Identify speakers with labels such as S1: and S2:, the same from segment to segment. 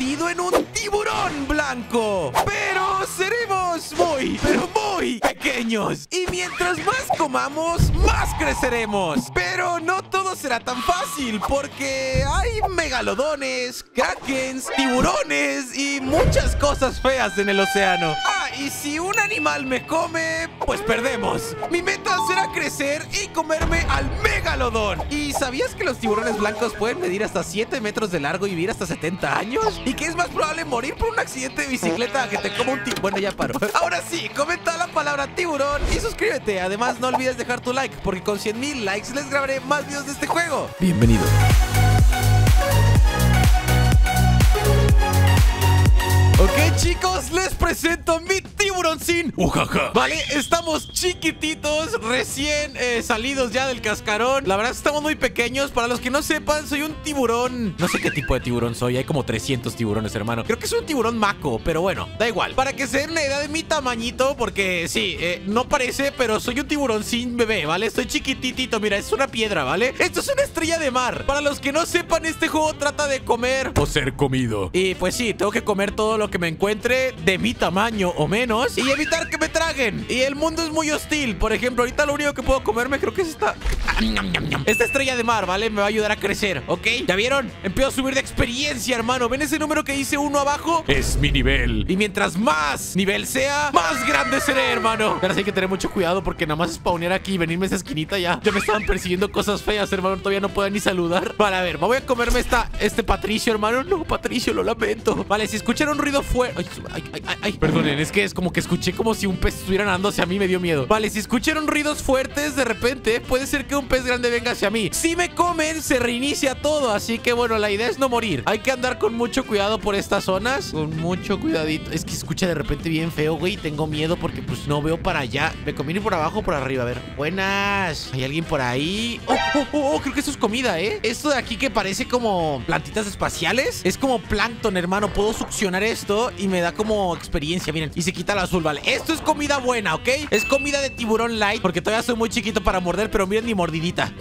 S1: en un tiburón blanco. Pero seremos muy, pero muy pequeños. Y mientras más comamos, más creceremos. Pero no todo será tan fácil porque hay megalodones, krakens, tiburones y muchas cosas feas en el océano. Y si un animal me come, pues perdemos. Mi meta será crecer y comerme al megalodón. ¿Y sabías que los tiburones blancos pueden medir hasta 7 metros de largo y vivir hasta 70 años? ¿Y que es más probable morir por un accidente de bicicleta que te coma un tiburón? Bueno, ya paro. Ahora sí, comenta la palabra tiburón y suscríbete. Además, no olvides dejar tu like, porque con 100 mil likes les grabaré más videos de este juego. Bienvenido. Chicos, les presento mi tiburoncín. Ujaja. Vale, estamos chiquititos Recién eh, salidos ya del cascarón. La verdad estamos muy pequeños. Para los que no sepan, soy un tiburón. No sé qué tipo de tiburón soy Hay como 300 tiburones, hermano. Creo que soy un tiburón maco, pero bueno, da igual. Para que se den una idea de mi tamañito Porque sí, eh, no parece, pero soy un tiburoncín bebé, ¿vale? Estoy chiquititito, mira, es una piedra, ¿vale? Esto es una estrella de mar. Para los que no sepan, este juego trata de comer
S2: O ser comido.
S1: y pues sí, tengo que comer todo lo que me encuentre de mi tamaño o menos y evitar que me traguen. Y el mundo es muy hostil. Por ejemplo, ahorita lo único que puedo comerme creo que es esta... Esta estrella de mar, ¿vale? Me va a ayudar a crecer, ¿ok? ¿Ya vieron? Empiezo a subir de experiencia, hermano. ¿Ven ese número que dice uno abajo?
S2: Es mi nivel.
S1: Y mientras más nivel sea, más grande seré, hermano. Ahora sí hay que tener mucho cuidado porque nada más spawnear aquí y venirme a esa esquinita ya. Ya me estaban persiguiendo cosas feas, hermano. Todavía no puedo ni saludar. Vale, a ver, me voy a comerme esta, este Patricio, hermano. No, Patricio, lo lamento. Vale, si escuchan un ruido fuerte. Ay, ay, ay, ay, ay. Perdonen, es que es como que escuché como si un pez estuviera nadando hacia mí. Me dio miedo. Vale, si escucharon ruidos fuertes de repente, puede ser que un pez grande venga hacia mí. Si me comen, se reinicia todo. Así que bueno, la idea es no morir. Hay que andar con mucho cuidado por estas zonas. Con mucho cuidadito. Es que escucha de repente bien feo, güey. Tengo miedo porque pues no veo para allá. ¿Me conviene por abajo o por arriba? A ver. Buenas. ¿Hay alguien por ahí? Oh, oh, oh, oh, creo que eso es comida, ¿eh? Esto de aquí que parece como plantitas espaciales. Es como plancton, hermano. Puedo succionar esto y me da como experiencia. Miren. Y se quita el azul, vale. Esto es comida buena, ¿ok? Es comida de tiburón light porque todavía soy muy chiquito para morder, pero miren mi mordidita.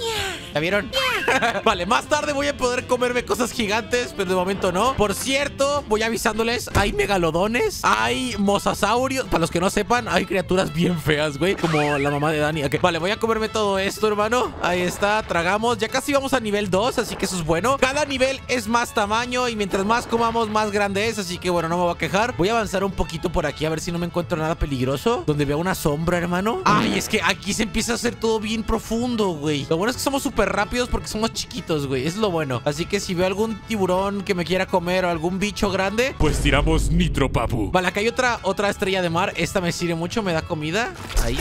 S1: ¿La vieron? vale, más tarde voy a poder comerme cosas gigantes, pero de momento no. Por cierto, voy avisándoles, hay megalodones, hay mosasaurios. Para los que no sepan, hay criaturas bien feas, güey, como la mamá de Dani. Ok, Vale, voy a comerme todo esto, hermano. Ahí está, tragamos. Ya casi vamos a nivel 2, así que eso es bueno. Cada nivel es más tamaño y mientras más comamos, más grande es. Así que bueno, no me voy a quejar. Voy a avanzar un poquito por aquí a ver si no me encuentro nada peligroso. Donde veo una sombra, hermano. Ay, es que aquí se empieza a hacer todo bien profundo, güey. Lo bueno es que somos súper rápidos porque somos chiquitos, güey. Es lo bueno. Así que si veo algún tiburón que me quiera comer o algún bicho grande.
S2: Pues tiramos nitro, papu.
S1: Vale, acá hay otra, otra estrella de mar. Esta me sirve mucho, me da comida. Ahí.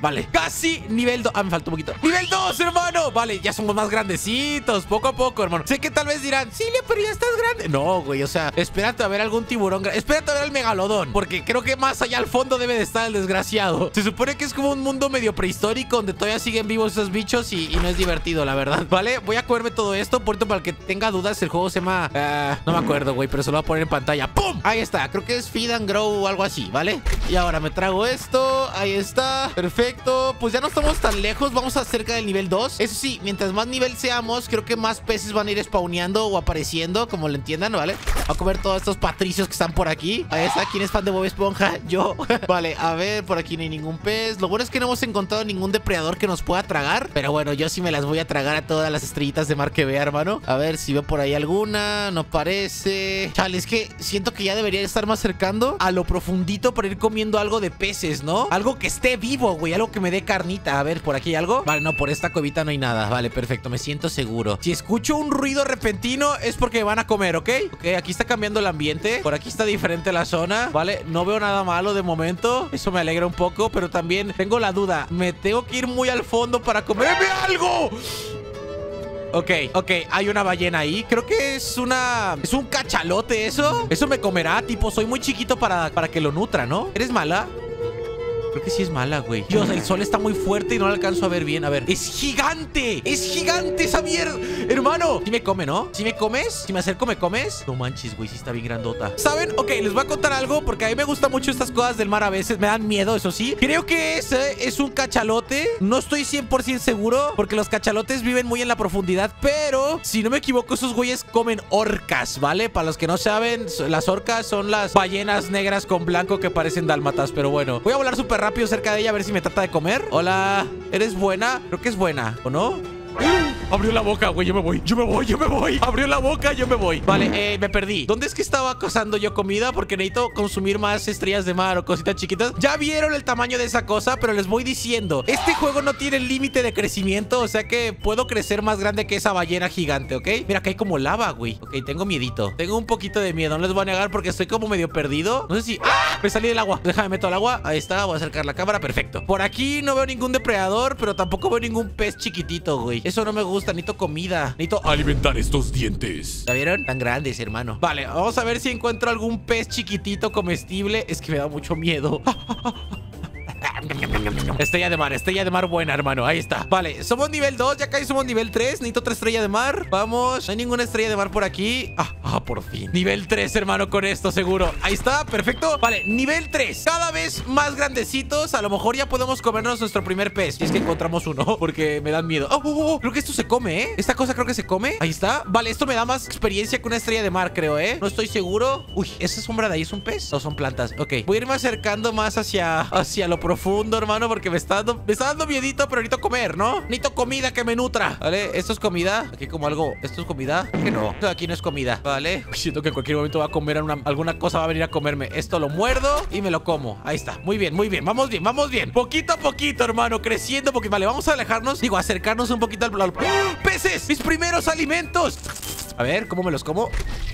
S1: Vale, casi nivel 2 Ah, me falta un poquito. Nivel 2, hermano. Vale, ya somos más grandecitos Poco a poco, hermano. Sé que tal vez dirán Silvia, pero ya estás grande No, güey, o sea Espérate a ver algún tiburón Espérate a ver al megalodón Porque creo que más allá al fondo debe de estar el desgraciado. Se supone que es como un mundo medio prehistórico Donde todavía siguen vivos esos bichos Y, y no es divertido, la verdad. Vale, voy a comerme todo esto. Por para el que tenga dudas El juego se llama ah, No me acuerdo, güey Pero se lo voy a poner en pantalla. ¡Pum! Ahí está Creo que es Feed and Grow o algo así, ¿vale? Y ahora me trago esto Ahí está Perfecto Pues ya no estamos tan lejos Vamos a cerca del nivel 2 Eso sí, mientras más nivel seamos Creo que más peces van a ir spawneando o apareciendo Como lo entiendan, ¿vale? Voy a comer todos estos patricios que están por aquí. Ahí está ¿Quién es fan de Bob Esponja? Yo. Vale, a ver Por aquí no hay ningún pez. Lo bueno es que no hemos encontrado ningún depredador que nos pueda tragar. Pero bueno, yo sí me las voy a tragar a todas las estrellitas de mar que vea, hermano. A ver si veo por ahí alguna No parece. Chale, es que siento que ya debería estar más cercando A lo profundito para ir comiendo algo de peces, ¿no? Algo que esté vivo, güey Algo que me dé carnita A ver, ¿por aquí hay algo? Vale, no, por esta cuevita no hay nada Vale, perfecto, me siento seguro Si escucho un ruido repentino Es porque me van a comer, ¿ok? Ok, aquí está cambiando el ambiente Por aquí está diferente la zona Vale, no veo nada malo de momento Eso me alegra un poco Pero también tengo la duda ¿Me tengo que ir muy al fondo para comerme algo? Ok, ok, hay una ballena ahí Creo que es una... ¿Es un cachalote eso? Eso me comerá, tipo, soy muy chiquito para, para que lo nutra, ¿no? ¿Eres mala? Creo que sí es mala, güey. Dios, el sol está muy fuerte y no la alcanzo a ver bien. A ver, es gigante. Es gigante esa mierda. Hermano, si me come, ¿no? Si me comes, si me acerco, ¿me comes? No manches, güey, sí está bien grandota. ¿Saben? Ok, les voy a contar algo porque a mí me gustan mucho estas cosas del mar a veces. Me dan miedo, eso sí. Creo que ese es un cachalote. No estoy 100% seguro porque los cachalotes viven muy en la profundidad. Pero, si no me equivoco, esos güeyes comen orcas, ¿vale? Para los que no saben, las orcas son las ballenas negras con blanco que parecen dálmatas. Pero bueno, voy a volar súper rápido cerca de ella a ver si me trata de comer. Hola, ¿eres buena? Creo que es buena, ¿o no? Abrió la boca, güey, yo me voy, yo me voy, yo me voy. Abrió la boca, yo me voy. Vale, eh, me perdí. ¿Dónde es que estaba cazando yo comida? Porque necesito consumir más estrellas de mar o cositas chiquitas. Ya vieron el tamaño de esa cosa Pero les voy diciendo Este juego no tiene límite de crecimiento O sea que puedo crecer más grande que esa ballena gigante, ¿ok? Mira, que hay como lava, güey. Ok, tengo miedito. Tengo un poquito de miedo No les voy a negar porque estoy como medio perdido. No sé si... ¡Ah! Me salí del agua. Déjame meto al agua. Ahí está, voy a acercar la cámara Perfecto. Por aquí no veo ningún depredador Pero tampoco veo ningún pez chiquitito, güey. Eso no me gusta Necesito comida Necesito
S2: alimentar estos dientes.
S1: ¿La vieron? Tan grandes, hermano. Vale, vamos a ver si encuentro algún pez chiquitito comestible. Es que me da mucho miedo. Estrella de mar, estrella de mar buena, hermano Ahí está. Vale, somos nivel 2, ya casi somos nivel 3 Necesito otra estrella de mar. Vamos, no hay ninguna estrella de mar por aquí. Ah, ah, por fin. Nivel 3, hermano, con esto seguro. Ahí está, perfecto. Vale, nivel 3 Cada vez más grandecitos A lo mejor ya podemos comernos nuestro primer pez. Si es que encontramos uno Porque me dan miedo. Oh, oh, oh, Creo que esto se come, ¿eh? Esta cosa creo que se come. Ahí está. Vale, esto me da más experiencia que una estrella de mar, creo, ¿eh? No estoy seguro. Uy, ¿esa sombra de ahí es un pez? No, son plantas Ok, voy a irme acercando más hacia, hacia lo profundo, hermano Porque me está dando, me está dando miedito Pero necesito comer, ¿no? Necesito comida que me nutra Vale, esto es comida Aquí como algo, ¿esto es comida? Que no, esto aquí no es comida Vale, siento que en cualquier momento va a comer una- alguna cosa Va a venir a comerme Esto lo muerdo y me lo como Ahí está, muy bien, muy bien Vamos bien, vamos bien Poquito a poquito, hermano, creciendo Porque vale, vamos a alejarnos Digo, acercarnos un poquito al... al- ¡Ah! ¡Peces! ¡Mis primeros alimentos! A ver, ¿cómo me los como?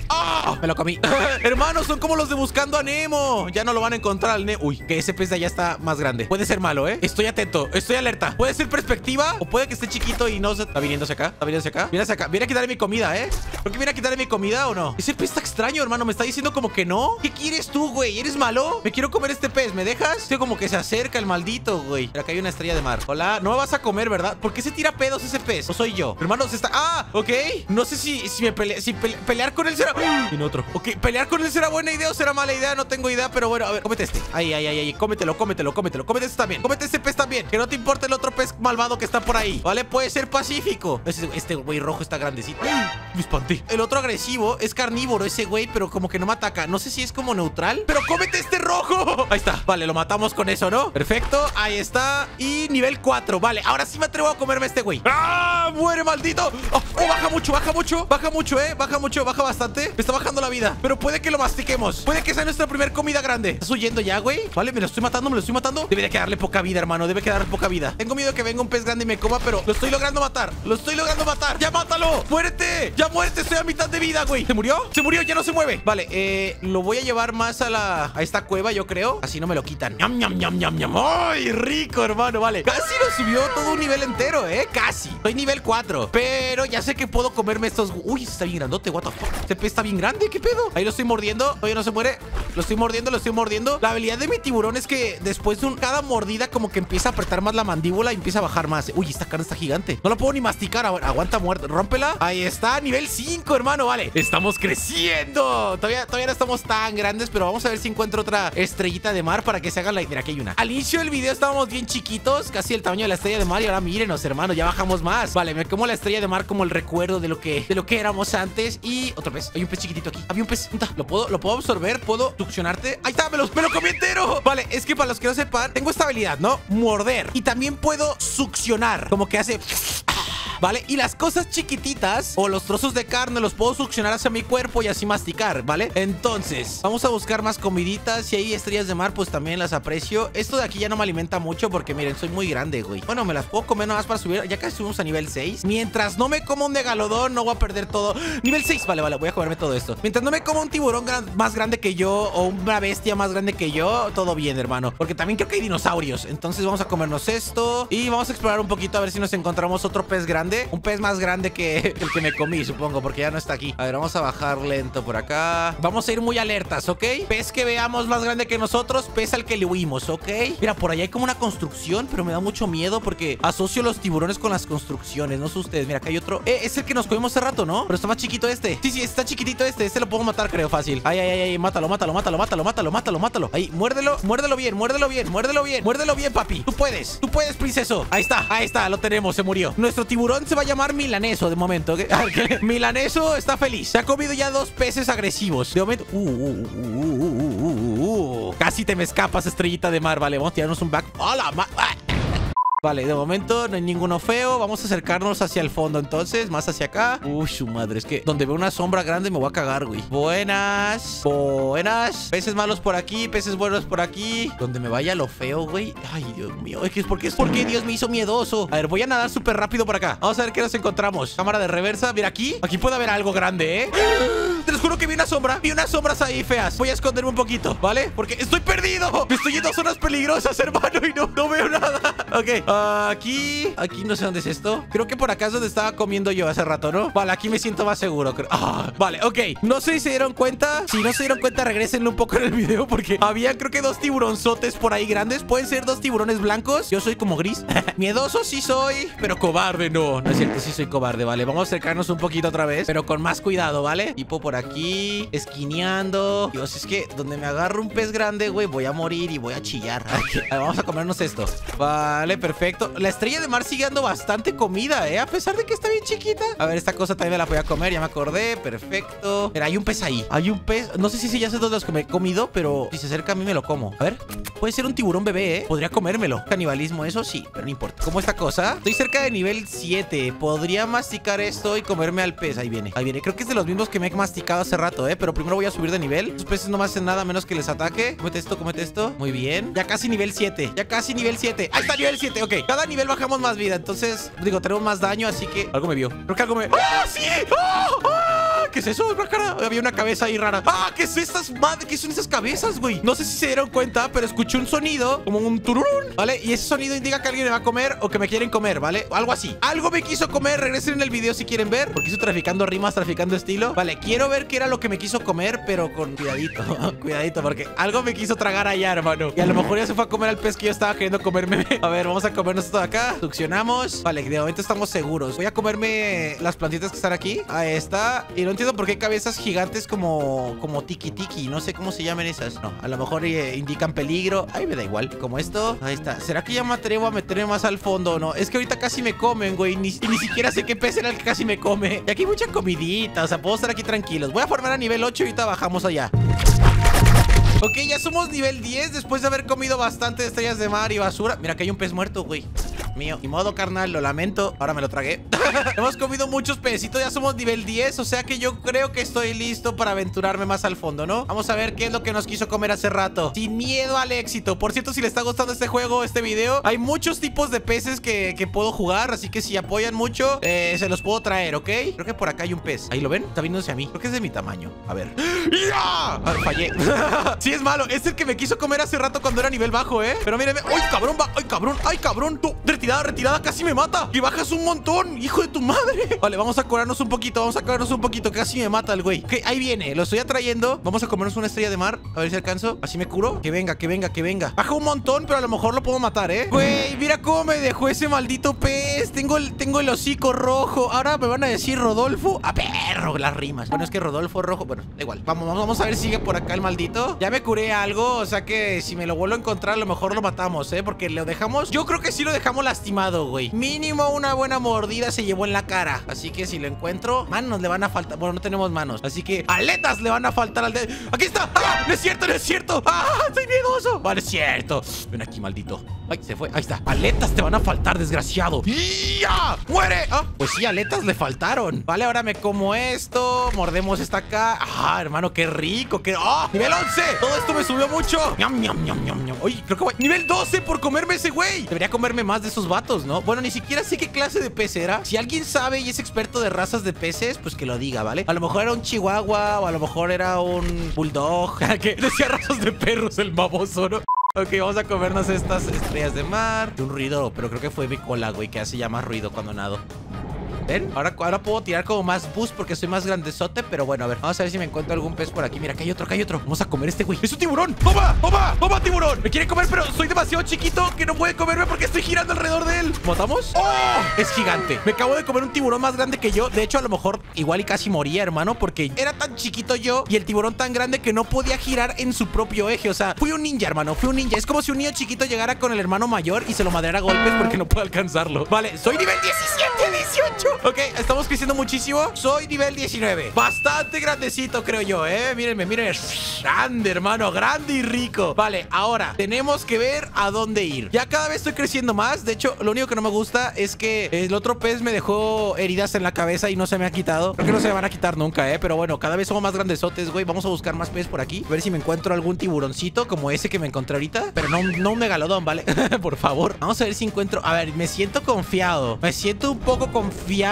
S1: ¡Ah! Me lo comí Hermanos, son como los de Buscando a Nemo Ya no lo van a encontrar al Nemo Uy, que ese pez de allá está más grande Puede ser malo, ¿eh? Estoy atento, estoy alerta Puede ser perspectiva o puede que esté chiquito y no se... ¿Está viniendo hacia acá? ¿Está viniendo hacia acá? Viene hacia acá Viene a quitarle mi comida, ¿eh? ¿Por qué viene a quitarle mi comida o no? Ese pez está extraño, hermano Me está diciendo como que no ¿Qué quieres tú, güey? ¿Eres malo? Me quiero comer este pez ¿Me dejas? Estoy como que se acerca el maldito, güey Pero acá hay una estrella de mar Hola, no me vas a comer, ¿verdad? ¿Por qué se tira pedos ese pez? No soy yo Hermano, se está... ¡Ah! Ok No sé si, si me pele... si pele- pelear con él será... Tiene otro. Ok, pelear con él será buena idea o será mala idea No tengo idea, pero bueno A ver, cómete este. Ay, ay, ay, ay Cómetelo, cómetelo, cómetelo Cómete este también Cómete este pez también Que no te importe el otro pez malvado que está por ahí ¿Vale? Puede ser pacífico. Ese- Este güey rojo está grandecito. Me espanté. El otro agresivo es carnívoro ese güey Pero como que no me ataca. No sé si es como neutral Pero cómete este rojo. Ahí está. Vale, lo matamos con eso, ¿no? Perfecto. Ahí está. Y nivel 4 Vale, ahora sí me atrevo a comerme a este güey. ¡Ah! ¡Muere, maldito! Oh, oh, baja mucho, baja mucho Baja mucho, ¿eh? Baja mucho, baja bastante Me está bajando la vida Pero puede que lo mastiquemos Puede que sea nuestra primer comida grande ¿Estás huyendo ya, güey? Vale, me lo estoy matando, me lo estoy matando Debe de quedarle poca vida, hermano Debe quedarle poca vida Tengo miedo que venga un pez grande y me coma Pero lo estoy logrando matar Lo estoy logrando matar ¡Ya mátalo! ¡Muérete! ¡Ya muérete! Estoy a mitad de vida, güey ¿Se murió? ¡Se murió! ¡Ya no se mueve! Vale, eh... Lo voy a llevar más a la... A esta cueva, yo creo Así no me lo quitan ¡Ñam, ñam, ñam, ñam, ñam! ¡Ay, rico, hermano! Vale Casi lo subió todo un nivel entero, ¿eh? Casi Soy nivel 4 Pero ya sé que puedo comerme estos... Uy, está bien grandote, what the fuck. Este pez está bien grande, ¿qué pedo? Ahí lo estoy mordiendo. Todavía no se muere. Lo estoy mordiendo, lo estoy mordiendo. La habilidad de mi tiburón es que después de cada mordida como que empieza a apretar más la mandíbula y empieza a bajar más. Uy, esta carne está gigante. No la puedo ni masticar. Agu- Aguanta muerte. Rómpela. Ahí está, nivel 5, hermano, vale. Estamos creciendo. Todavía, todavía no estamos tan grandes Pero vamos a ver si encuentro otra estrellita de mar Para que se haga la... Mira, aquí hay una. Al inicio del video estábamos bien chiquitos Casi el tamaño de la estrella de mar Y ahora mírenos, hermano, ya bajamos más. Vale, me como la estrella de mar como el recuerdo de lo que, de lo que éramos antes Y otro pez, hay un pez chiquitito aquí Había un pez. ¿Lo puedo, lo puedo absorber? ¿Puedo succionarte? Ahí está, me lo, me lo comí entero Vale, es que para los que no sepan Tengo esta habilidad, ¿no? Morder Y también puedo succionar Como que hace... ¿Vale? Y las cosas chiquititas o los trozos de carne los puedo succionar hacia mi cuerpo y así masticar, ¿vale? Entonces, vamos a buscar más comiditas. Si hay estrellas de mar, pues también las aprecio. Esto de aquí ya no me alimenta mucho porque, miren, soy muy grande, güey. Bueno, me las puedo comer nada más para subir. Ya casi subimos a nivel 6. Mientras no me como un megalodón, no voy a perder todo. Nivel 6, vale, vale, voy a comerme todo esto. Mientras no me como un tiburón más grande que yo o una bestia más grande que yo, todo bien, hermano. Porque también creo que hay dinosaurios. Entonces vamos a comernos esto y vamos a explorar un poquito a ver si nos encontramos otro pez grande Un pez más grande que el que me comí, supongo, porque ya no está aquí. A ver, vamos a bajar lento por acá. Vamos a ir muy alertas, ¿ok? Pez que veamos más grande que nosotros, pez al que le huimos, ¿ok? Mira, por allá hay como una construcción, pero me da mucho miedo porque asocio los tiburones con las construcciones. No sé ustedes. Mira, acá hay otro. Eh, es el que nos comimos hace rato, ¿no? Pero está más chiquito este. Sí, sí, está chiquitito este. Este lo puedo matar, creo, fácil. Ay, ay, ay, ay. Mátalo, mátalo, mátalo, mátalo, mátalo, mátalo, mátalo. Ahí, muérdelo, muérdelo bien, muérdelo bien, muérdelo bien, muérdelo bien, papi. Tú puedes, tú puedes, princeso. Ahí está, ahí está, lo tenemos, se murió. Nuestro tiburón se va a llamar Milaneso de momento. Milaneso está feliz. Se ha comido ya dos peces agresivos. De momento. Uh, uh, uh, uh, uh. Casi te me escapas, estrellita de mar. Vale, vamos a tirarnos un back. ¡Hola! ¡Ah! Vale, de momento no hay ninguno feo. Vamos a acercarnos hacia el fondo entonces Más hacia acá. Uy, su madre, es que donde veo una sombra grande me voy a cagar, güey. Buenas Buenas. Peces malos por aquí, peces buenos por aquí. Donde me vaya lo feo, güey. Ay, Dios mío, es que es porque es porque Dios me hizo miedoso. A ver, voy a nadar súper rápido por acá. Vamos a ver qué nos encontramos. Cámara de reversa, mira aquí. Aquí puede haber algo grande, ¿eh? Te los juro que vi una sombra Vi unas sombras ahí feas. Voy a esconderme un poquito, ¿vale? Porque estoy perdido. Me estoy yendo a zonas peligrosas, hermano Y no, no veo nada. Ok, aquí Aquí no sé dónde es esto. Creo que por acá es estaba comiendo yo hace rato, ¿no? Vale, aquí me siento más seguro. Ah, Vale, ok. No sé si se dieron cuenta. Si no se dieron cuenta, regresenle un poco en el video Porque había creo que dos tiburonzotes por ahí grandes. Pueden ser dos tiburones blancos. Yo soy como gris. Miedoso sí soy Pero cobarde no. No es cierto, sí soy cobarde, vale. Vamos a acercarnos un poquito otra vez Pero con más cuidado, ¿vale? Tipo por aquí Esquineando. Dios, es que donde me agarro un pez grande, güey Voy a morir y voy a chillar. Vamos a comernos esto. Vale, perfecto La estrella de mar sigue dando bastante comida, ¿eh? A pesar de que está bien chiquita. A ver, esta cosa también me la voy a comer Ya me acordé, perfecto. Mira, hay un pez ahí. Hay un pez. No sé si sí, ya sé dónde los he comido Pero si se acerca a mí me lo como. A ver Puede ser un tiburón bebé, ¿eh? Podría comérmelo. Canibalismo, eso sí, pero no importa. ¿Cómo esta cosa? Estoy cerca de nivel 7 Podría masticar esto y comerme al pez. Ahí viene, ahí viene. Creo que es de los mismos que me he masticado hace rato, ¿eh? Pero primero voy a subir de nivel. Los peces no me hacen nada menos que les ataque. Comete esto, comete esto. Muy bien. Ya casi nivel 7 Ya casi nivel 7 Ahí está, nivel 7, ok Cada nivel bajamos más vida Entonces, digo, tenemos más daño Así que algo me vio Creo que algo me... ¡Ah, sí! ¡Ah! ¡Ah! ¿Qué es eso? Una cara. Había una cabeza ahí rara. ¡Ah! ¿Qué es estas madre? ¿Qué son esas cabezas, güey? No sé si se dieron cuenta, pero escuché un sonido como un tururún, ¿vale? Y ese sonido indica que alguien me va a comer o que me quieren comer, ¿vale? Algo así. Algo me quiso comer. Regresen en el video si quieren ver. Porque estoy traficando rimas, traficando estilo. Vale, quiero ver qué era lo que me quiso comer, pero con cuidadito. cuidadito, porque algo me quiso tragar allá, hermano. Y a lo mejor ya se fue a comer al pez que yo estaba queriendo comerme. A ver, vamos a comernos esto de acá. Succionamos. Vale, de momento estamos seguros. Voy a comerme las plantitas que están aquí. Ahí está. Y no entiendo por qué hay cabezas gigantes como, como tiki tiki. No sé cómo se llaman esas. No, a lo mejor eh, indican peligro. Ay, me da igual. Como esto. Ahí está. ¿Será que ya me atrevo a meterme más al fondo o no? Es que ahorita casi me comen, güey. Ni, y ni siquiera sé qué pez era el que casi me come. Y aquí hay mucha comidita. O sea, puedo estar aquí tranquilos. Voy a formar a nivel 8 y ahorita bajamos allá. Ok, ya somos nivel 10 después de haber comido bastante estrellas de mar y basura. Mira que hay un pez muerto, güey. Mío. Ni modo, carnal, lo lamento. Ahora me lo tragué. Hemos comido muchos pecitos, ya somos nivel 10. O sea que yo creo que estoy listo para aventurarme más al fondo, ¿no? Vamos a ver qué es lo que nos quiso comer hace rato. Sin miedo al éxito. Por cierto, si les está gustando este juego, este video, hay muchos tipos de peces que, que puedo jugar. Así que si apoyan mucho, eh, se los puedo traer, ¿ok? Creo que por acá hay un pez. Ahí lo ven, está viéndose a mí. Creo que es de mi tamaño. A ver. ¡Ya! A ver, fallé. sí, es malo. Es el que me quiso comer hace rato cuando era nivel bajo, ¿eh? Pero míreme. ¡Ay, cabrón! ¡Ay, cabrón! ¡Ay, cabrón! Tú, retirada, retirada, casi me mata. Y bajas un montón, hijo de tu madre. Vale, vamos a curarnos un poquito. Vamos a curarnos un poquito. Casi me mata el güey. Ok, ahí viene. Lo estoy atrayendo. Vamos a comernos una estrella de mar. A ver si alcanzo. Así me curo. Que venga, que venga, que venga. Baja un montón, pero a lo mejor lo puedo matar, ¿eh? Güey, mira cómo me dejó ese maldito pez. Tengo el, tengo el hocico rojo. Ahora me van a decir Rodolfo. A perro, las rimas. Bueno, es que Rodolfo rojo. Bueno, da igual. Vamos, vamos, vamos a ver si sigue por acá el maldito. Ya me curé algo. O sea que si me lo vuelvo a encontrar, a lo mejor lo matamos, ¿eh? Porque lo dejamos. Yo creo que sí lo dejamos lastimado, güey. Mínimo una buena mordida se llevó en la cara. Así que si lo encuentro, manos le van a faltar. Bueno, no tenemos manos. Así que aletas le van a faltar al dedo. ¡Aquí está! ¡Ah! ¡No es cierto, no es cierto! ¡Ah! ¡Estoy miedoso! Vale, es cierto. Ven aquí, maldito. Ay, se fue. Ahí está. Aletas te van a faltar, desgraciado. ¡Ya! ¡Muere! Ah, pues sí, aletas le faltaron. Vale, ahora me como esto. Mordemos esta acá. Ah, hermano, qué rico. Qué... ¡Ah! ¡Nivel 11! Todo esto me subió mucho. ¡Ñam, ñam, ñam, ñam, ñam! Oye, creo que voy. ¡Nivel 12 por comerme ese güey! Debería comerme más de esos vatos, ¿no? Bueno, ni siquiera sé qué clase de pez era. Si alguien sabe y es experto de razas de peces, pues que lo diga, ¿vale? A lo mejor era un chihuahua o a lo mejor era un bulldog. que decía razas de perros el baboso, ¿no? Ok, vamos a comernos estas estrellas de mar. Un ruido, pero creo que fue mi cola, güey, que hace ya más ruido cuando nado. ¿Ven? Ahora, puedo tirar como más boost porque soy más grandezote. Pero bueno, a ver, vamos a ver si me encuentro algún pez por aquí. Mira, acá hay otro, acá hay otro. Vamos a comer este güey. ¡Es un tiburón! ¡Toma! ¡Toma! ¡Toma, tiburón! Me quiere comer, pero soy demasiado chiquito que no puede comerme porque estoy girando alrededor de él. ¿Matamos? ¡Oh! Es gigante. Me acabo de comer un tiburón más grande que yo. De hecho, a lo mejor igual y casi moría, hermano, porque era tan chiquito yo y el tiburón tan grande que no podía girar en su propio eje. O sea, fui un ninja, hermano. Fui un ninja. Es como si un niño chiquito llegara con el hermano mayor y se lo madreara a golpes porque no puede alcanzarlo. Vale, soy nivel 17, 18. Ok, estamos creciendo muchísimo. Soy nivel 19. Bastante grandecito, creo yo, ¿eh? Mírenme, mírenme. Grande, hermano. Grande y rico. Vale, ahora tenemos que ver a dónde ir. Ya cada vez estoy creciendo más. De hecho, lo único que no me gusta es que el otro pez me dejó heridas en la cabeza y no se me ha quitado. Creo que no se me van a quitar nunca, ¿eh? Pero bueno, cada vez somos más grandesotes, güey. Vamos a buscar más pez por aquí. A ver si me encuentro algún tiburoncito como ese que me encontré ahorita. Pero no, no un megalodón, ¿vale? por favor. Vamos a ver si encuentro... A ver, me siento confiado. Me siento un poco confiado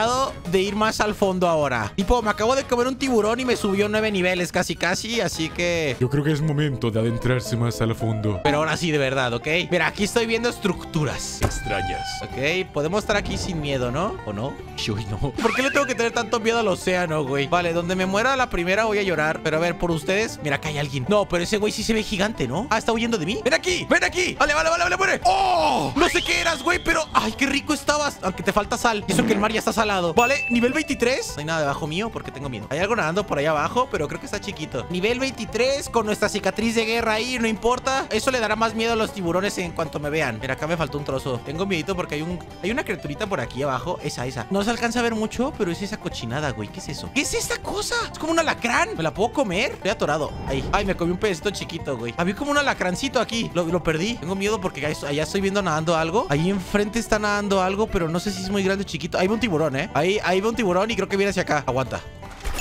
S1: de ir más al fondo ahora. Tipo, me acabo de comer un tiburón y me subió nueve niveles casi casi. Así que...
S2: Yo creo que es momento de adentrarse más al fondo.
S1: Pero ahora sí, de verdad, ¿ok? Mira, aquí estoy viendo estructuras.
S2: Extrañas.
S1: Ok, podemos estar aquí sin miedo, ¿no? ¿O no? Uy, no. ¿Por qué le tengo que tener tanto miedo al océano, güey? Vale, donde me muera la primera voy a llorar. Pero a ver, por ustedes, mira, acá hay alguien. No, pero ese güey sí se ve gigante, ¿no? Ah, está huyendo de mí. ¡Ven aquí! ¡Ven aquí! Vale, vale, vale, vale, muere. ¡Oh! No sé qué eras, güey, pero... ¡Ay, qué rico estabas! Aunque te falta sal. Y eso que el mar ya está salado. Vale, nivel 23. No hay nada debajo mío porque tengo miedo. Hay algo nadando por ahí abajo, pero creo que está chiquito. Nivel 23 con nuestra cicatriz de guerra ahí, no importa. Eso le dará más miedo a los tiburones en cuanto me vean. Mira, acá me faltó un trozo. Tengo miedito porque hay un... Hay una criaturita por aquí abajo. Esa, esa. No se alcanza a ver mucho, pero es esa cochinada, güey. ¿Qué es eso? ¿Qué es esta cosa? Es como un alacrán. ¿Me la puedo comer? Estoy atorado. Ahí. Ay, me comí un pedacito chiquito, güey. Había como un alacrancito aquí. Lo, lo perdí. Tengo miedo porque allá, estoy viendo nadando algo. Ahí enfrente está nadando algo, pero no sé si es muy grande o chiquito. Ahí va un tiburón, ¿eh? Ahí, ahí va un tiburón y creo que viene hacia acá. Aguanta.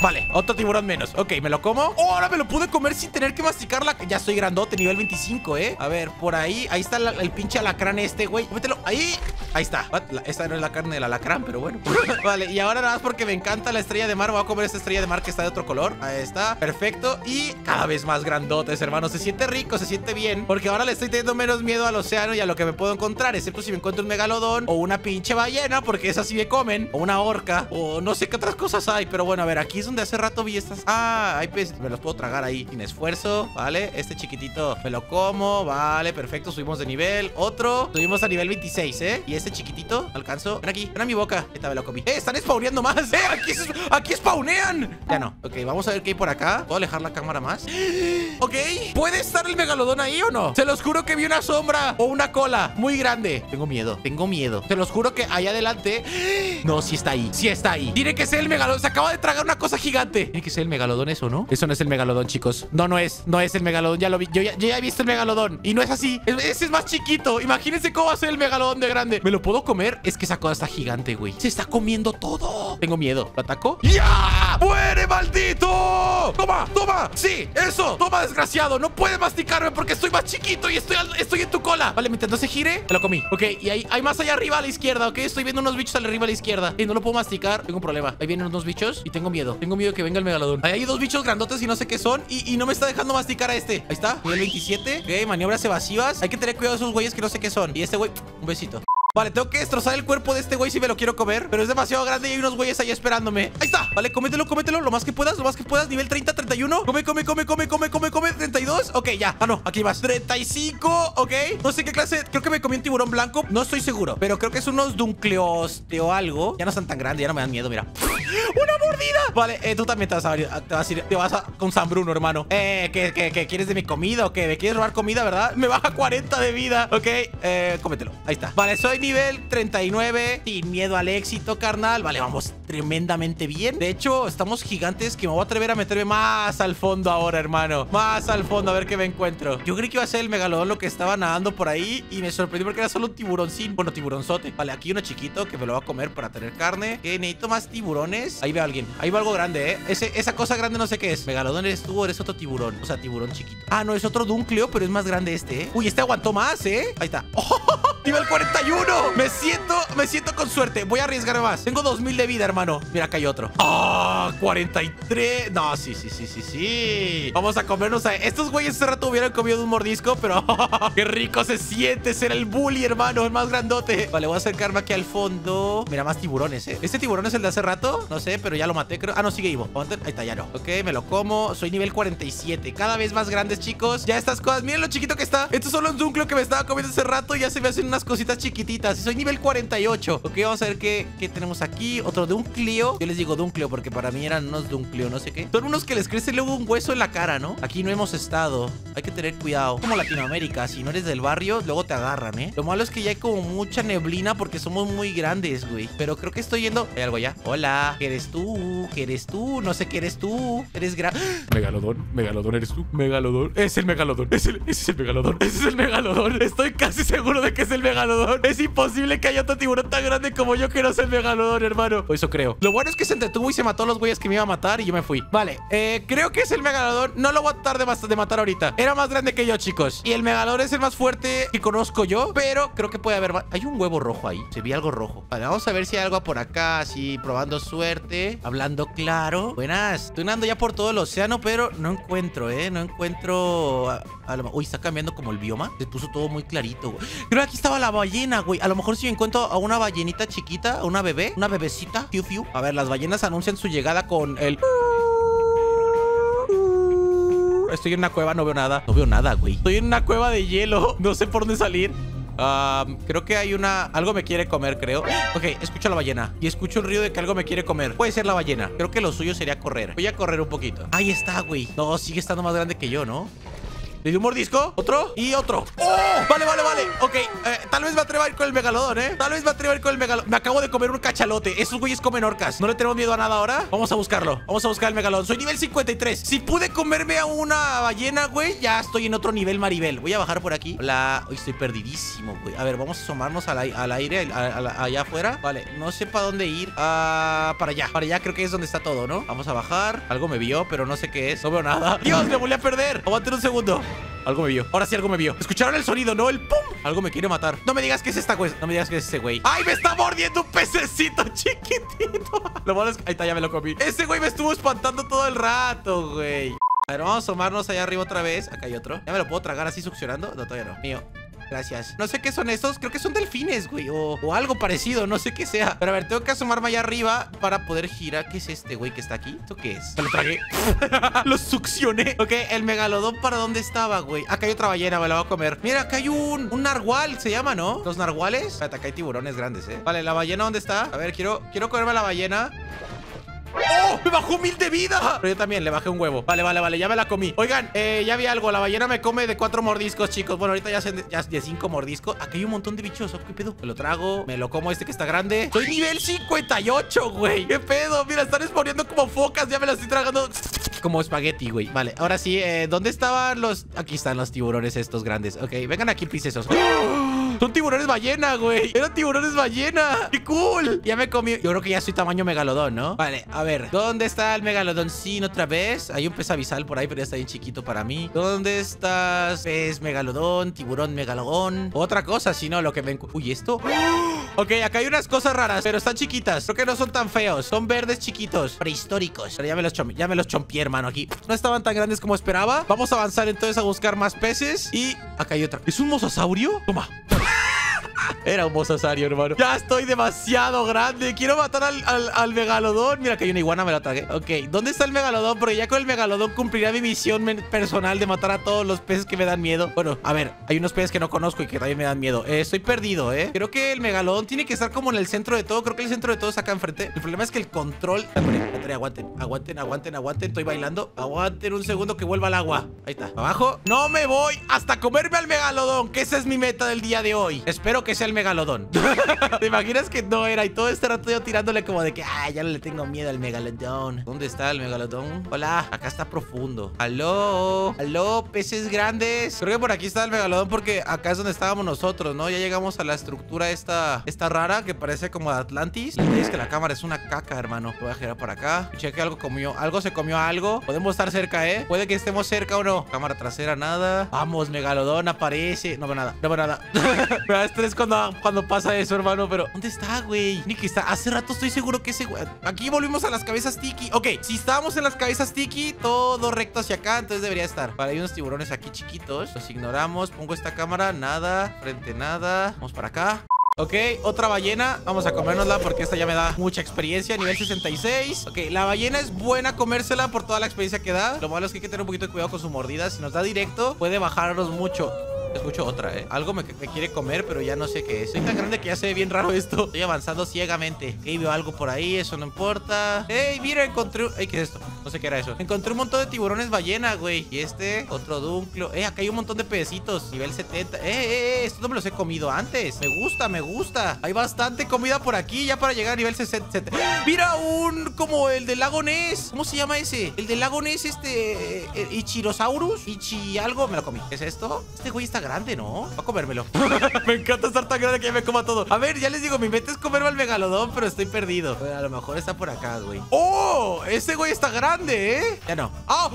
S1: Vale, otro tiburón menos. Ok, ¿me lo como? Oh, ahora me lo pude comer sin tener que masticarla Ya soy grandote, nivel 25, ¿eh? A ver, por ahí Ahí está el pinche alacrán este, güey. Mételo, ahí Ahí está. Esta no es la carne del alacrán, pero bueno. Vale, y ahora nada más porque me encanta la estrella de mar Voy a comer esta estrella de mar que está de otro color. Ahí está, perfecto. Y cada vez más grandotes, hermano. Se siente rico, se siente bien Porque ahora le estoy teniendo menos miedo al océano y a lo que me puedo encontrar Excepto si me encuentro un megalodón O una pinche ballena, porque esas sí me comen O una orca, o no sé qué otras cosas hay. Pero bueno, a ver, aquí es donde hace rato vi estas Ah, hay peces, me los puedo tragar ahí Sin esfuerzo, ¿vale? Este chiquitito me lo como, vale, perfecto Subimos de nivel, otro Subimos a nivel 26, ¿eh? Y este chiquitito, alcanzo Ven aquí, ven a mi boca Esta me lo comí ¡Eh, están spawneando más! ¡Eh, aquí, aquí spawnean! Ya no, ok, vamos a ver qué hay por acá ¿Puedo alejar la cámara más? Ok, ¿puede estar el megalodón ahí o no? Se los juro que vi una sombra o una cola muy grande Tengo miedo, tengo miedo Se los juro que ahí adelante No, sí está ahí, sí está ahí Tiene que ser el megalodón, se acaba de tragar una cosa gigante Tiene que ser el megalodón eso, ¿no? Eso no es el megalodón, chicos No, no es, no es el megalodón, ya lo vi Yo ya, yo ya he visto el megalodón y no es así Es- Ese es más chiquito, imagínense cómo va a ser el megalodón de grande ¿Me lo puedo comer? Es que esa cosa está gigante, güey Se está comiendo todo Tengo miedo, ¿lo ataco? ¡Ya! ¡Muere, maldito! ¡Toma, toma! ¡Sí, eso! ¡Toma, desgraciado! No puedes masticarme porque estoy más chiquito y estoy, al- estoy en tu cola Vale, mientras no se gire, me lo comí Ok, y hay, hay más allá arriba a la izquierda, ¿ok? Estoy viendo unos bichos arriba a la izquierda Y no lo puedo masticar, tengo un problema Ahí vienen unos bichos y tengo miedo Tengo miedo que venga el megalodón. Ahí hay dos bichos grandotes y no sé qué son y, no me está dejando masticar a este. Ahí está, nivel 27 Ok, maniobras evasivas. Hay que tener cuidado de esos güeyes que no sé qué son. Y este güey, un besito. Vale, tengo que destrozar el cuerpo de este güey si me lo quiero comer Pero es demasiado grande y hay unos güeyes ahí esperándome. Ahí está, vale, cómetelo, cómetelo Lo más que puedas, lo más que puedas. Nivel 30, 31 Come, come, come, come, come, come, come. 32 Ok, ya, ah no, aquí vas. 35, ok. No sé qué clase, creo que me comí un tiburón blanco. No estoy seguro, pero creo que es unos duncleoste o algo. Ya no están tan grandes, ya no me dan miedo, mira ¡Una mordida! Vale, eh, tú también te vas a, te vas a ir Te vas a con San Bruno, hermano Eh, ¿qué, qué, qué quieres de mi comida o qué? ¿Me quieres robar comida, verdad? Me baja 40 de vida Ok, eh, cómetelo, ahí está Vale, soy nivel 39 Sin miedo al éxito, carnal Vale, vamos tremendamente bien De hecho, estamos gigantes que me voy a atrever a meterme más al fondo ahora, hermano Más al fondo, a ver qué me encuentro Yo creí que iba a ser el megalodón lo que estaba nadando por ahí Y me sorprendió porque era solo un tiburoncín Bueno, tiburonzote Vale, aquí uno chiquito que me lo va a comer para tener carne Que necesito más tiburones Ahí veo a alguien Ahí veo algo grande, ¿eh? Ese, esa cosa grande no sé qué es Megalodón eres tú o eres otro tiburón O sea, tiburón chiquito Ah, no, es otro Duncleo, pero es más grande este, ¿eh? Uy, este aguantó más, ¿eh? Ahí está ¡Oh! ¡Nivel 41! Me siento, me siento con suerte. Voy a arriesgarme más. Tengo 2000 de vida, hermano. Mira, acá hay otro. ¡Ah! 43. No, sí, sí, sí, sí, sí. Vamos a comernos a... Estos güeyes hace rato hubieran comido un mordisco, pero... ¡Qué rico se siente ser el bully, hermano! El más grandote. Vale, voy a acercarme aquí al fondo. Mira, más tiburones, ¿eh? ¿Este tiburón es el de hace rato? No sé, pero ya lo maté, creo. Ah, no, sigue vivo. Ahí está, ya no. Ok, me lo como. Soy nivel 47. Cada vez más grandes, chicos. Ya estas cosas. Miren lo chiquito que está. Esto es solo un dunclo que me estaba comiendo hace rato. Ya se me hacen unas cositas chiquititas. Soy nivel 48. Ok, vamos a ver qué, qué tenemos aquí. Otro Dunclio. Yo les digo Dunclio porque para mí eran unos Dunclio, no sé qué. Son unos que les crece luego un hueso en la cara, ¿no? Aquí no hemos estado. Hay que tener cuidado. Como Latinoamérica. Si no eres del barrio, luego te agarran, ¿eh? Lo malo es que ya hay como mucha neblina porque somos muy grandes, güey. Pero creo que estoy yendo... Hay algo allá. Hola. ¿Qué eres tú? ¿Qué eres tú? No sé qué eres tú. Eres gran...
S2: Megalodón, Megalodón eres tú. Megalodón. Es el Megalodón. Es el, ese es el Megalodón.
S1: Ese es el Megalodón. Estoy casi seguro de que es el Megalodón. Es imposible que haya otro tiburón tan grande como yo que no sea el Megalodón, hermano. O eso creo. Lo bueno es que se entretuvo y se mató a los güeyes que me iba a matar y yo me fui. Vale, eh, creo que es el Megalodón. No lo voy a tratar de, matar ahorita. Era más grande que yo, chicos. Y el Megalodón es el más fuerte que conozco yo. Pero creo que puede haber... Hay un huevo rojo ahí. Se ve algo rojo. Vale, vamos a ver si hay algo por acá. Así, probando suerte. Hablando claro. Buenas. Estoy andando ya por todo el océano, pero no encuentro, ¿eh? No encuentro... Uy, está cambiando como el bioma. Se puso todo muy clarito, güey. Creo que aquí estaba la ballena, güey. A lo mejor si encuentro a una ballenita chiquita, a una bebé, una bebecita. Fiu, fiu. A ver, las ballenas anuncian su llegada con el... Estoy en una cueva, no veo nada. No veo nada, güey. Estoy en una cueva de hielo. No sé por dónde salir. Creo que hay una... Algo me quiere comer, creo Ok, escucho a la ballena Y escucho el río de que algo me quiere comer Puede ser la ballena Creo que lo suyo sería correr Voy a correr un poquito Ahí está, güey No, sigue estando más grande que yo, ¿no? Le di un mordisco, otro y otro ¡Oh! Vale, vale, vale. Ok, eh, tal vez me atreva a ir con el megalodón, ¿eh? Tal vez me atreva a ir con el megalodón. Me acabo de comer un cachalote. Esos güeyes comen orcas. ¿No le tenemos miedo a nada ahora? Vamos a buscarlo. Vamos a buscar el megalodón. Soy nivel 53 Si pude comerme a una ballena, güey Ya estoy en otro nivel maribel. Voy a bajar por aquí. Hola. Hoy estoy perdidísimo, güey. A ver, vamos a asomarnos al, al aire Allá afuera. Vale, no sé para dónde ir. Uh, Para allá. Para allá creo que es donde está todo, ¿no? Vamos a bajar. Algo me vio, pero no sé qué es. No veo nada. Dios, me volví a perder. Aguanten un segundo algo me vio. Ahora sí algo me vio. ¿Escucharon el sonido, no? El pum. Algo me quiere matar. No me digas que es esta güey. No me digas que es ese güey. ¡Ay, me está mordiendo un pececito chiquitito! Lo malo es que... Ahí está, ya me lo comí. Ese güey me estuvo espantando todo el rato, güey. A ver, vamos a asomarnos allá arriba otra vez. Acá hay otro. ¿Ya me lo puedo tragar así succionando? No, todavía no. Mío. Gracias. No sé qué son estos. Creo que son delfines, güey. O, o, algo parecido. No sé qué sea. Pero a ver, tengo que asomarme allá arriba para poder girar. ¿Qué es este, güey, que está aquí? ¿Esto qué es? Lo tragué. lo succioné. Ok, el megalodón, ¿para dónde estaba, güey? Acá hay otra ballena, me la voy a comer. Mira, acá hay un, un narwhal, se llama, ¿no? Los narwhales. Espérate, acá hay tiburones grandes, ¿eh? Vale, ¿la ballena dónde está? A ver, quiero, quiero comerme a la ballena. ¡Oh! ¡Me bajó mil de vida! Pero yo también le bajé un huevo. Vale, vale, vale, ya me la comí. Oigan, eh, ya vi algo. La ballena me come de cuatro mordiscos, chicos. Bueno, ahorita ya, se, ya de cinco mordiscos. Aquí hay un montón de bichos. ¿Qué pedo? Me lo trago Me lo como este que está grande. Soy nivel 58, güey. ¿Qué pedo? Mira, están exponiendo como focas. Ya me las estoy tragando. Como espagueti, güey. Vale, ahora sí, eh, ¿dónde estaban los...? Aquí están los tiburones estos grandes. Ok, vengan aquí, princesos ¡Oh! Son tiburones ballena, güey. Eran tiburones ballena. ¡Qué cool! Ya me comí. Yo creo que ya soy tamaño megalodón, ¿no? Vale, a ver. ¿Dónde está el megalodón? Sí, otra vez. Hay un pez abisal por ahí, pero ya está bien chiquito para mí. ¿Dónde estás? Pez megalodón Tiburón megalodón. Otra cosa, si no, lo que me... Uy, ¿esto? Ok, acá hay unas cosas raras Pero están chiquitas. Creo que no son tan feos. Son verdes chiquitos. Prehistóricos. Pero ya me los, chom ya me los chompié, hermano, aquí. No estaban tan grandes como esperaba. Vamos a avanzar entonces a buscar más peces Y acá hay otra. ¿Es un mosasaurio? Toma era un mosasaurio, hermano. Ya estoy demasiado grande. Quiero matar al, al, al, megalodón. Mira que hay una iguana, me la tragué. Ok, ¿dónde está el megalodón? Porque ya con el megalodón cumplirá mi misión personal De matar a todos los peces que me dan miedo. Bueno, a ver, hay unos peces que no conozco Y que también me dan miedo. Eh, Estoy perdido, ¿eh? Creo que el megalodón tiene que estar como en el centro de todo. Creo que el centro de todo es acá enfrente. El problema es que el control... Aguanten, aguanten, aguanten, aguanten. Estoy bailando. Aguanten un segundo que vuelva al agua. Ahí está, abajo No me voy hasta comerme al megalodón Que esa es mi meta del día de hoy. Espero que sea el megalodón ¿Te imaginas que no era? Y todo este rato tirándole como de que Ah, ya no le tengo miedo al megalodón ¿Dónde está el megalodón? Hola, acá está profundo ¿Aló? ¿Aló? ¿Peces grandes? Creo que por aquí está el megalodón porque acá es donde estábamos nosotros, ¿no? Ya llegamos a la estructura esta, esta rara que parece como de Atlantis Y es que la cámara es una caca, hermano Voy a girar por acá Cheque algo comió Algo se comió algo Podemos estar cerca, ¿eh? Puede que estemos cerca o no Cámara trasera, nada Vamos, megalodón, aparece No veo nada, no veo nada Me da cuando cuando pasa eso, hermano. Pero, ¿dónde está, güey? Ni que está. Hace rato estoy seguro que ese güey. Aquí volvimos a las cabezas tiki. Ok, si estábamos en las cabezas tiki, todo recto hacia acá, entonces debería estar. Vale, hay unos tiburones aquí chiquitos. Los ignoramos. Pongo esta cámara. Nada. Frente nada. Vamos para acá. Ok, otra ballena Vamos a comérnosla porque esta ya me da mucha experiencia Nivel 66 Ok, la ballena es buena comérsela por toda la experiencia que da Lo malo es que hay que tener un poquito de cuidado con su mordida Si nos da directo, puede bajarnos mucho Escucho otra, ¿eh? Algo me, quiere comer, pero ya no sé qué es. Soy tan grande que ya se ve bien raro esto. Estoy avanzando ciegamente. Ok, veo algo por ahí, eso no importa. ¡Ey, mira! Encontré... ¡Ey, qué es esto! No sé qué era eso. Encontré un montón de tiburones ballena, güey. Y este, otro dunclo. ¡Eh, acá hay un montón de pececitos! Nivel 70. ¡Eh, eh, eh! Esto no me los he comido antes. Me gusta, me gusta. Hay bastante comida por aquí ya para llegar a nivel 60. ¡Mira! Un... como el del lago Ness. ¿Cómo se llama ese? El del lago Ness, este... Eh, Ichirosaurus. Ichi algo. Me lo comí. ¿Qué es esto? Este güey está grande, ¿no? Va a comérmelo. me encanta estar tan grande que ya me coma todo. A ver, ya les digo, mi meta es comerme al megalodón, pero estoy perdido. a lo mejor está por acá, güey. ¡Oh! Ese güey está grande, ¿eh? Ya no. ¡Ah!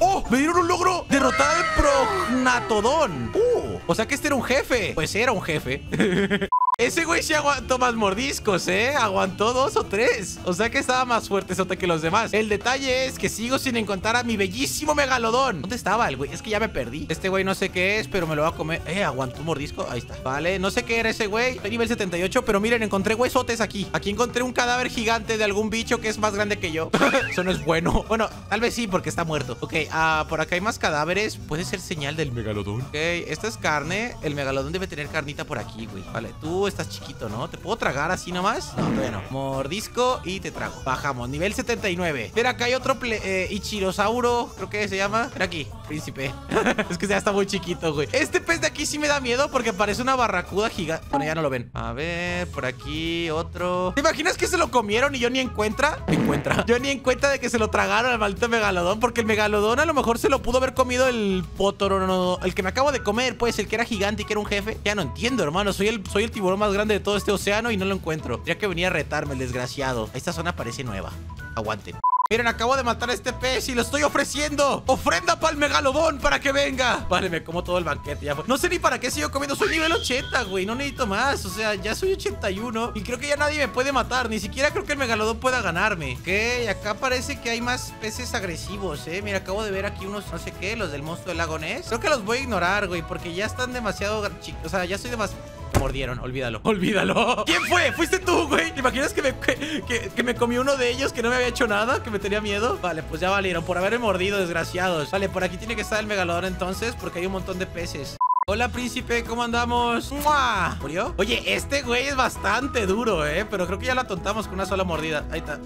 S1: ¡Oh! Me dieron un logro Derrotar al prognatodón ¡Uh! O sea que este era un jefe Pues era un jefe Ese güey sí aguantó más mordiscos, ¿eh? Aguantó dos o tres. O sea que estaba más fuerte eso que los demás. El detalle es que sigo sin encontrar a mi bellísimo megalodón. ¿Dónde estaba el güey? Es que ya me perdí. Este güey no sé qué es, pero me lo va a comer. Eh, aguantó un mordisco. Ahí está. Vale, no sé qué era ese güey. Estoy nivel 78, pero miren, encontré huesotes aquí. Aquí encontré un cadáver gigante de algún bicho que es más grande que yo. eso no es bueno. Bueno, tal vez sí, porque está muerto. Ok, ah, por acá hay más cadáveres. Puede ser señal del megalodón. Ok, esta es carne. El megalodón debe tener carnita por aquí, güey. Vale, tú estás chiquito, ¿no? ¿Te puedo tragar así nomás? No, todavía no. Mordisco y te trago. Bajamos, nivel 79. Mira, acá hay otro eh, Ichirosauro, creo que se llama. Mira aquí, príncipe. es que ya está muy chiquito, güey. Este pez de aquí sí me da miedo porque parece una barracuda gigante. Bueno, ya no lo ven. A ver, por aquí otro. ¿Te imaginas que se lo comieron y yo ni encuentra? Encuentra. Yo ni en cuenta de que se lo tragaron al maldito megalodón porque el megalodón a lo mejor se lo pudo haber comido el potoro, no, el que me acabo de comer, pues, el que era gigante y que era un jefe. Ya no entiendo, hermano. Soy el, soy el tiburón más grande de todo este océano y no lo encuentro. Ya que venía a retarme el desgraciado. Esta zona parece nueva. Aguante. Miren, acabo de matar a este pez y lo estoy ofreciendo. Ofrenda para el megalodón para que venga. Vale, me como todo el banquete. Ya No sé ni para qué sigo comiendo. Soy nivel 80, güey. No necesito más. O sea, ya soy 81. Y creo que ya nadie me puede matar. Ni siquiera creo que el megalodón pueda ganarme. Ok, acá parece que hay más peces agresivos, eh. Mira, acabo de ver aquí unos, no sé qué, los del monstruo del lago Ness. Creo que los voy a ignorar, güey, porque ya están demasiado. O sea, ya soy demasiado mordieron, olvídalo, olvídalo ¿Quién fue? ¿Fuiste tú, güey? ¿Te imaginas que me, que, me comió uno de ellos que no me había hecho nada? ¿Que me tenía miedo? Vale, pues ya valieron por haberme mordido, desgraciados Vale, por aquí tiene que estar el megalodón entonces Porque hay un montón de peces Hola, príncipe, ¿cómo andamos? ¡Mua! ¿Murió? Oye, este güey es bastante duro, ¿eh? Pero creo que ya lo atontamos con una sola mordida Ahí está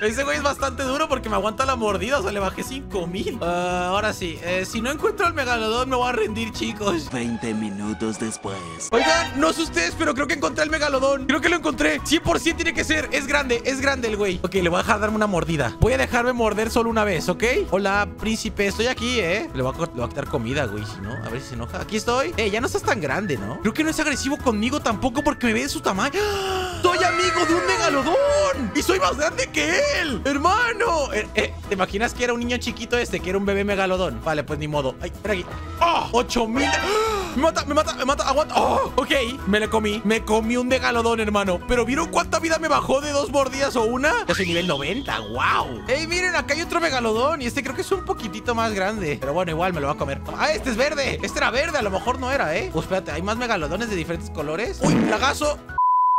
S1: Ese güey es bastante duro porque me aguanta la mordida O sea, le bajé 5000 uh, ah, Ahora sí, eh, si no encuentro al megalodón me voy a rendir, chicos
S3: 20 minutos después
S1: Oigan, no sé ustedes, pero creo que encontré el megalodón Creo que lo encontré 100% tiene que ser, es grande, es grande el güey Ok, le voy a dejar darme una mordida Voy a dejarme morder solo una vez, ¿ok? Hola, príncipe, estoy aquí, ¿eh? Le voy a, le voy a quitar comida, güey, si no, a ver si se enoja Aquí estoy eh, ya no estás tan grande, ¿no? Creo que no es agresivo conmigo tampoco porque me ve de su tamaño. ¡Ah! ¡Soy amigo de un megalodón! ¡Y soy más grande que él! ¡Hermano! Eh, eh, ¿Te imaginas que era un niño chiquito este? Que era un bebé megalodón. Vale, pues ni modo. Ay, espera aquí. ¡Oh! ¡Ocho mil! ¡Ah! Me mata, me mata, me mata. Aguanta. ¡Oh! Ok, me le comí. Me comí un megalodón, hermano. Pero ¿vieron cuánta vida me bajó de dos mordidas o una? Ya soy nivel 90. ¡Wow! ¡Ey, miren! Acá hay otro megalodón. Y este creo que es un poquitito más grande. Pero bueno, igual me lo va a comer. ¡Ah, este es verde! Este era verde. A lo mejor no era, ¿eh? Pues espérate, ¿hay más megalodones de diferentes colores? ¡Uy, plagazo!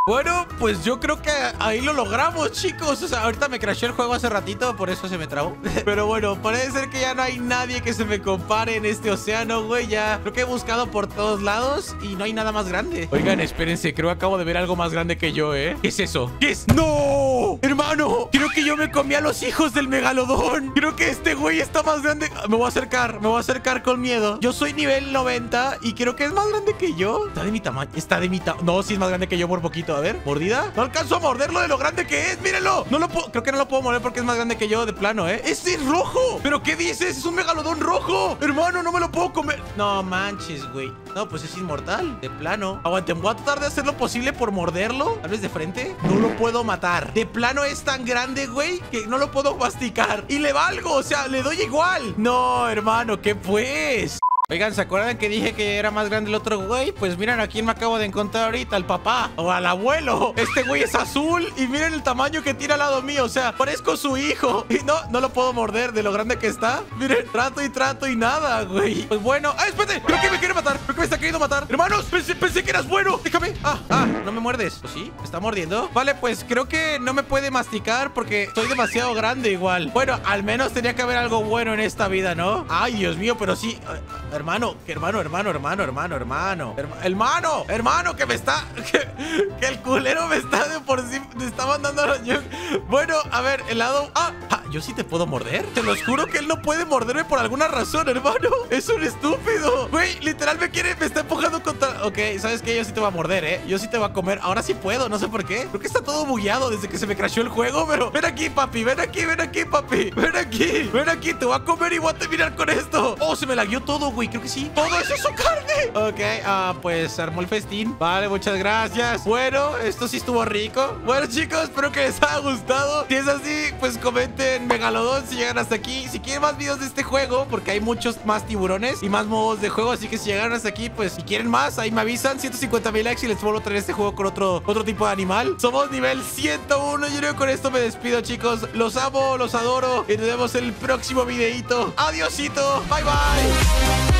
S1: Bueno, pues yo creo que ahí lo logramos, chicos. O sea, ahorita me crashó el juego hace ratito Por eso se me trabó. Pero bueno, parece ser que ya no hay nadie que se me compare en este océano, güey. Ya creo que he buscado por todos lados Y no hay nada más grande. Oigan, espérense, creo que acabo de ver algo más grande que yo, ¿eh? ¿Qué es eso? ¿Qué es? ¡No! Hermano, creo que yo me comí a los hijos del megalodón. Creo que este güey está más grande. Me voy a acercar, me voy a acercar con miedo. Yo soy nivel 90 y creo que es más grande que yo. Está de mi tamaño, está de mi tamaño No, sí es más grande que yo por poquito a ver, mordida No alcanzo a morderlo de lo grande que es, mírenlo No lo puedo, creo que no lo puedo morder porque es más grande que yo de plano, ¿eh? ¡Ese es rojo! ¿Pero qué dices? ¡Es un megalodón rojo! Hermano, no me lo puedo comer No manches, güey No, pues es inmortal, de plano Aguanten, voy a tratar de hacer lo posible por morderlo Tal vez de frente No lo puedo matar De plano es tan grande, güey Que no lo puedo masticar Y le valgo, o sea, le doy igual No, hermano, ¿qué pues? Oigan, ¿se acuerdan que dije que era más grande el otro güey? Pues miren a quién me acabo de encontrar ahorita, al papá o al abuelo. Este güey es azul y miren el tamaño que tiene al lado mío. O sea, parezco su hijo. Y no, no lo puedo morder de lo grande que está. Miren, trato y trato y nada, güey. Pues bueno. ¡Ah, espérate! Creo que me quiere matar. Creo que me está queriendo matar. Hermanos, pensé, pensé que eras bueno. Déjame. Ah, ah, no me muerdes. ¿O sí? ¿Me está mordiendo? Vale, pues creo que no me puede masticar porque soy demasiado grande igual. Bueno, al menos tenía que haber algo bueno en esta vida, ¿no? Ay, Dios mío, pero sí. eh, hermano, hermano, hermano, hermano, hermano, hermano. Herma- hermano, hermano, que me está. Que, el culero me está de por sí. Me está mandando a yo- Bueno, a ver, helado. Ah, ah, yo sí te puedo morder. Te los juro que él no puede morderme por alguna razón, hermano. Es un estúpido. Güey, literal me quiere, me está empujando contra. Ok, ¿sabes qué? Yo sí te voy a morder, ¿eh? Yo sí te voy a comer. Ahora sí puedo, no sé por qué. Creo que está todo bugueado desde que se me crashó el juego, pero. Ven aquí, papi, ven aquí, ven aquí, papi. Ven aquí, ven aquí, te voy a comer y voy a terminar con esto. Oh, se me lagueó todo, güey. Creo que sí. Todo eso es su carne. Ok, ah, pues armó el festín. Vale, muchas gracias. Bueno, esto sí estuvo rico. Bueno, chicos, espero que les haya gustado. Si es así, pues comenten Megalodon si llegan hasta aquí. Si quieren más videos de este juego, porque hay muchos más tiburones y más modos de juego. Así que si llegaron hasta aquí, pues si quieren más, ahí me avisan. 150 mil likes y les vuelvo a traer este juego con otro, otro tipo de animal. Somos nivel 101. Yo creo que con esto me despido, chicos. Los amo, los adoro. Y nos vemos en el próximo videito. Adiosito. Bye, bye.